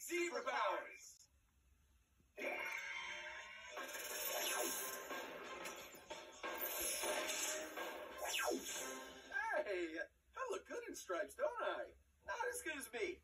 Zebra powers! Hey, I look good in stripes, don't I? Not as good as me.